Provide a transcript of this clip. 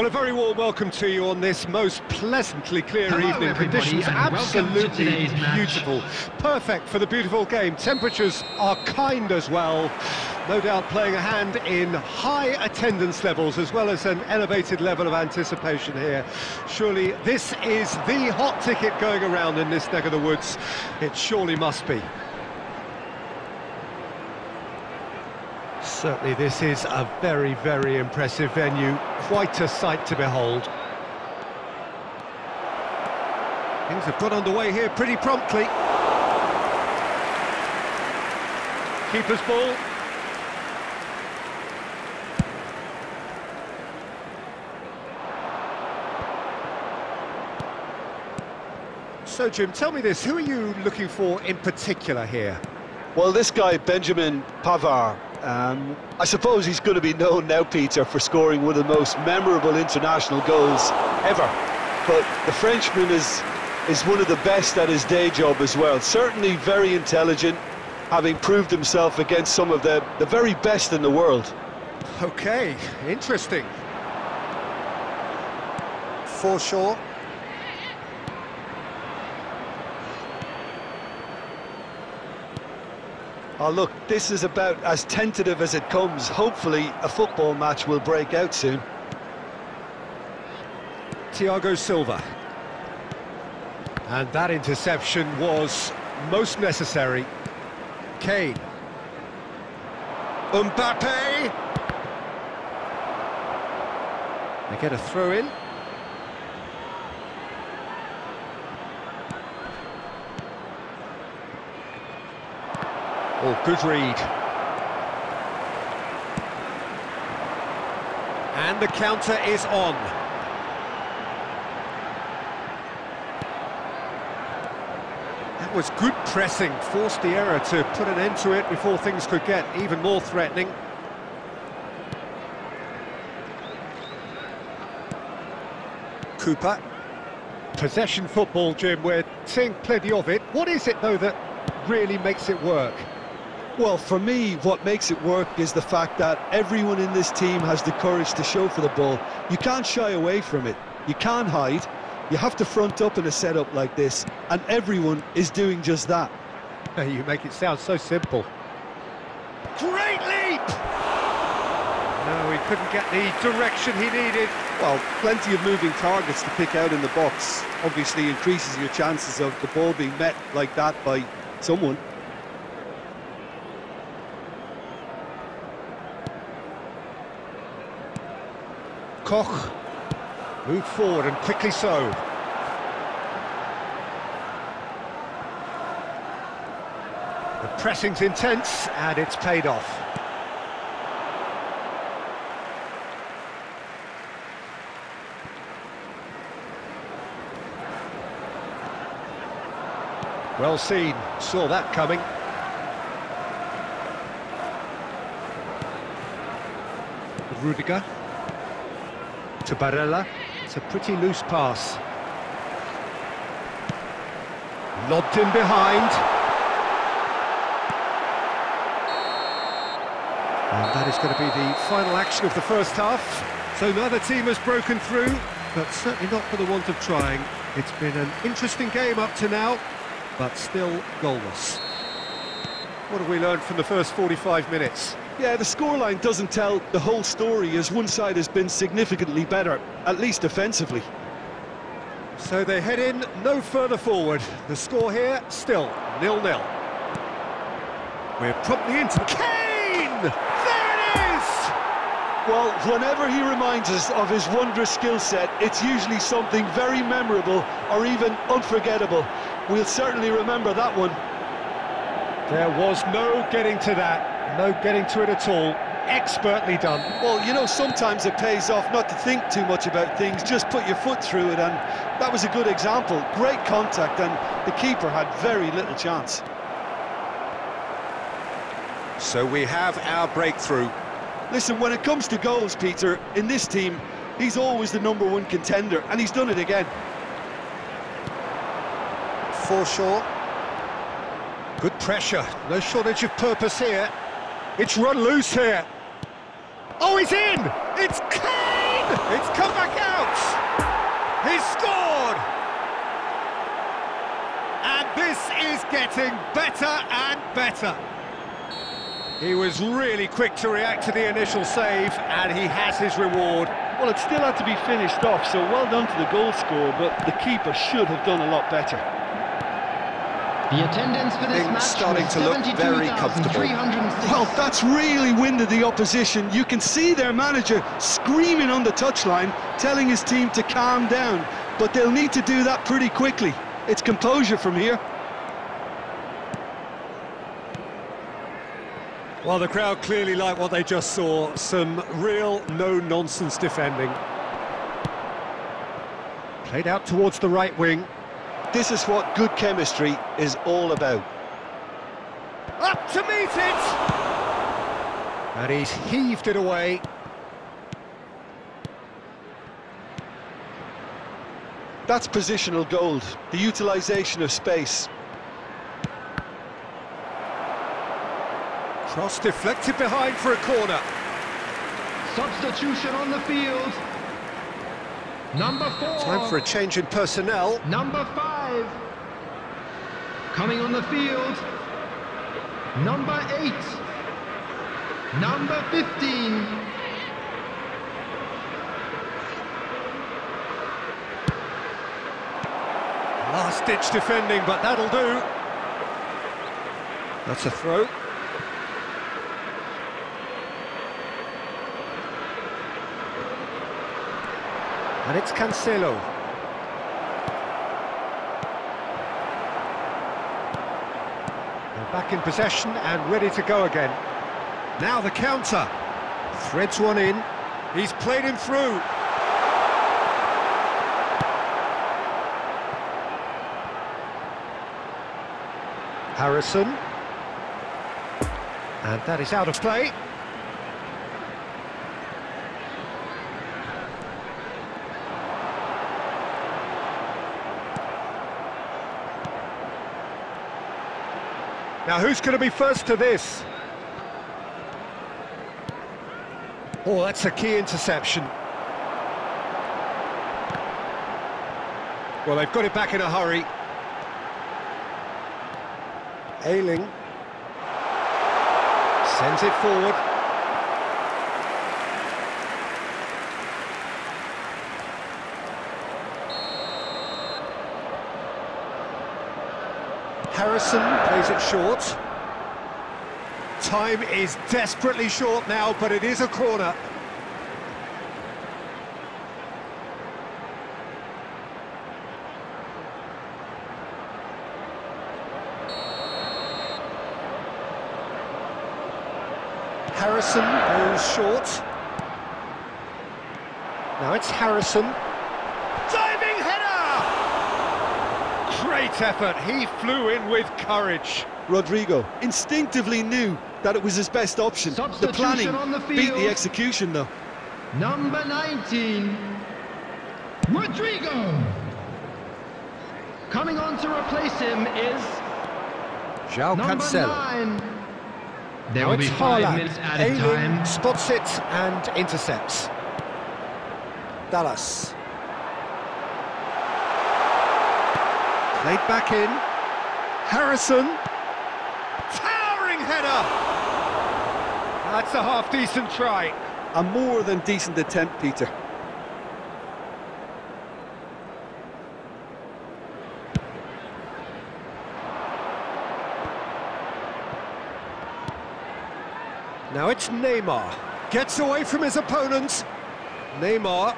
Well, a very warm welcome to you on this most pleasantly clear Hello, evening. Conditions to absolutely today's match. beautiful. Perfect for the beautiful game. Temperatures are kind as well. No doubt playing a hand in high attendance levels as well as an elevated level of anticipation here. Surely this is the hot ticket going around in this neck of the woods. It surely must be. Certainly this is a very, very impressive venue. Quite a sight to behold. Things have got underway here pretty promptly. Keeper's ball. So, Jim, tell me this, who are you looking for in particular here? Well, this guy, Benjamin Pavard, um, I suppose he's going to be known now, Peter, for scoring one of the most memorable international goals ever. But the Frenchman is, is one of the best at his day job as well. Certainly very intelligent, having proved himself against some of the, the very best in the world. Okay, interesting. Forshaw. Oh, look, this is about as tentative as it comes. Hopefully, a football match will break out soon. Thiago Silva. And that interception was most necessary. Kane. Mbappe. They get a throw in. Oh, good read. And the counter is on. That was good pressing, forced the error to put an end to it before things could get even more threatening. Cooper. Possession football, Jim, we're seeing plenty of it. What is it, though, that really makes it work? Well, for me, what makes it work is the fact that everyone in this team has the courage to show for the ball. You can't shy away from it. You can't hide. You have to front up in a setup like this, and everyone is doing just that. You make it sound so simple. Great leap! No, he couldn't get the direction he needed. Well, plenty of moving targets to pick out in the box. Obviously increases your chances of the ball being met like that by someone. Koch moved forward and quickly so. The pressing's intense and it's paid off. Well seen, saw that coming. Rudiger to Barella. It's a pretty loose pass. Lobbed in behind. And that is going to be the final action of the first half. So neither team has broken through, but certainly not for the want of trying. It's been an interesting game up to now, but still goalless. What have we learned from the first 45 minutes? Yeah, the scoreline doesn't tell the whole story as one side has been significantly better, at least defensively. So they head in no further forward. The score here, still nil-nil. We're promptly into Kane! There it is! Well, whenever he reminds us of his wondrous skill set, it's usually something very memorable or even unforgettable. We'll certainly remember that one. There was no getting to that, no getting to it at all. Expertly done. Well, you know, sometimes it pays off not to think too much about things, just put your foot through it, and that was a good example. Great contact, and the keeper had very little chance. So we have our breakthrough. Listen, when it comes to goals, Peter, in this team, he's always the number one contender, and he's done it again. Forshaw. Good pressure, no shortage of purpose here. It's run loose here. Oh, he's in! It's Kane! It's come back out! He's scored! And this is getting better and better. He was really quick to react to the initial save, and he has his reward. Well, it still had to be finished off, so well done to the goal scorer, but the keeper should have done a lot better. The attendance for this Things match starting to look very 72,306. Well, that's really winded the opposition. You can see their manager screaming on the touchline, telling his team to calm down. But they'll need to do that pretty quickly. It's composure from here. Well, the crowd clearly like what they just saw. Some real no-nonsense defending. Played out towards the right wing. This is what good chemistry is all about. Up to meet it! And he's heaved it away. That's positional gold, the utilisation of space. Cross deflected behind for a corner. Substitution on the field. Number four. Time for a change in personnel. Number five. Coming on the field. Number eight. Number 15. Last-ditch defending, but that'll do. That's a throw. And it's Cancelo. They're back in possession and ready to go again. Now the counter. Threads one in. He's played him through. Harrison. And that is out of play. Now who's going to be first to this? Oh, that's a key interception. Well, they've got it back in a hurry. Ayling. Sends it forward. Harrison plays it short. Time is desperately short now, but it is a corner. Harrison goes short. Now it's Harrison. Diving header! Great effort. He flew in with courage. Rodrigo instinctively knew that it was his best option. The planning on the beat the execution, though. Number 19. Rodrigo. Coming on to replace him is João number Cancelo. nine. There Now will be it's five Haaland. minutes added Ayling time. spots it and intercepts. Dallas. Played back in. Harrison. Towering header! That's a half-decent try. A more than decent attempt, Peter. Now it's Neymar. Gets away from his opponents. Neymar